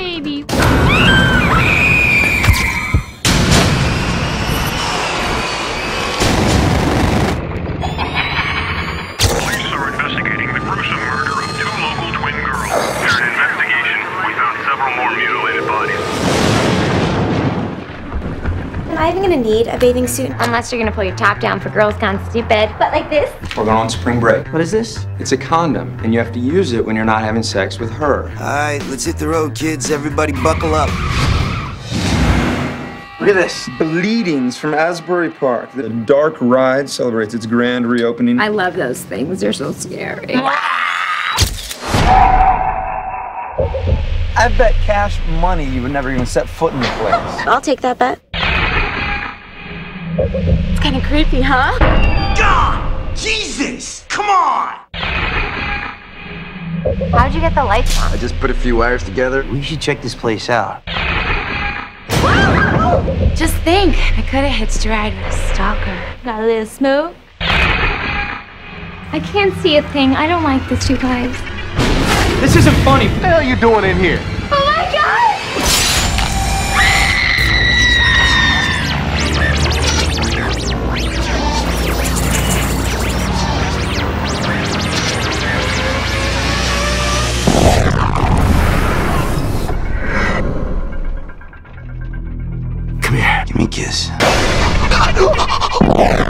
baby. I'm gonna need a bathing suit. Unless you're gonna pull your top down for girls gone stupid. But like this? We're going on spring break. What is this? It's a condom, and you have to use it when you're not having sex with her. All right, let's hit the road, kids. Everybody buckle up. Look at this. Bleedings from Asbury Park. The Dark Ride celebrates its grand reopening. I love those things. They're so scary. I bet cash money you would never even set foot in the place. I'll take that bet. It's kind of creepy, huh? God! Jesus! Come on! How'd you get the lights on? I just put a few wires together. We should check this place out. Just think, I could have hitched a ride with a stalker. Got a little smoke? I can't see a thing. I don't like this, you guys. This isn't funny. What the hell are you doing in here? Oh Give me a kiss.